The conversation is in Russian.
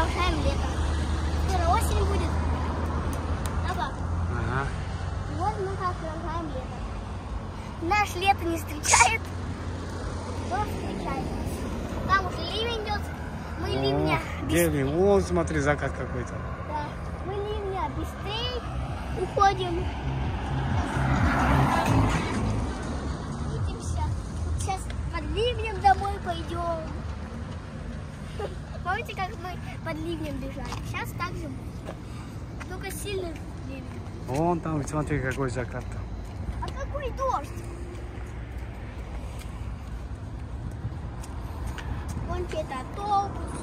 продолжаем лето. Скоро осень будет. Да, пап? Ага. Вот мы как продолжаем лето. Наш лето не встречает, но встречает нас. Там уже ливень идет. Мы ливня О, без- Гелий, вон смотри, закат какой-то. Да, мы ливня быстрее уходим. Видимся. Вот сейчас под ливнем домой пойдем. Помните, как мы под ливнем бежали? Сейчас так же будет. Только сильный ливень. Вон там, смотри, какой закат там. А какой дождь? Вон чей-то автобус.